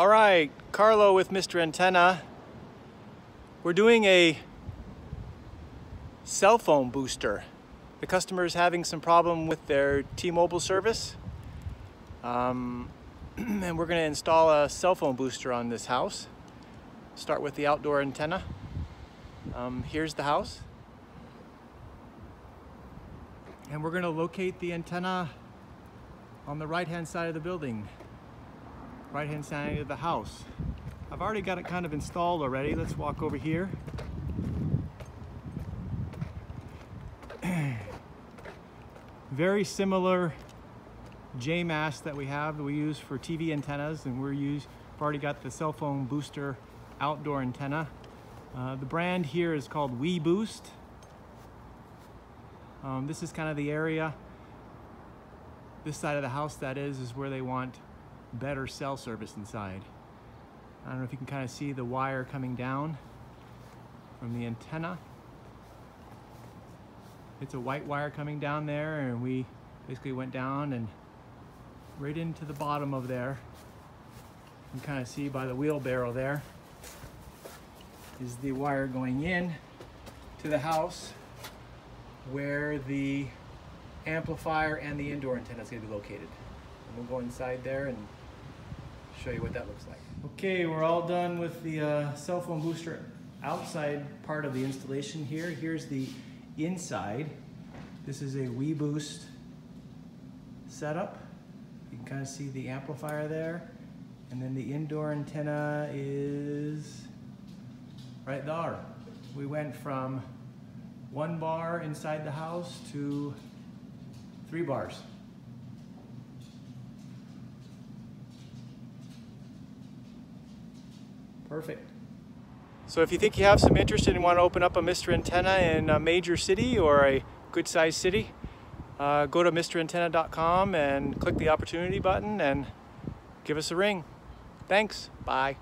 All right, Carlo with Mr. Antenna. We're doing a cell phone booster. The customer is having some problem with their T-Mobile service. Um, and we're gonna install a cell phone booster on this house. Start with the outdoor antenna. Um, here's the house. And we're gonna locate the antenna on the right-hand side of the building, right-hand side of the house. I've already got it kind of installed already. Let's walk over here. Very similar J-mast that we have that we use for TV antennas and we're use, we've already got the cell phone booster outdoor antenna. Uh, the brand here is called WeBoost. Um, this is kind of the area, this side of the house that is, is where they want better cell service inside. I don't know if you can kind of see the wire coming down from the antenna. It's a white wire coming down there and we basically went down and right into the bottom of there. You can kind of see by the wheelbarrow there is the wire going in to the house where the amplifier and the indoor antenna is going to be located. And we'll go inside there and show you what that looks like. Okay, we're all done with the uh, cell phone booster outside part of the installation here. Here's the inside. This is a WeBoost setup. You can kind of see the amplifier there. And then the indoor antenna is right there. We went from one bar inside the house to three bars. Perfect. So if you think you have some interest and you want to open up a Mr. Antenna in a major city or a good sized city, uh, go to mrantenna.com and click the opportunity button and give us a ring. Thanks. Bye.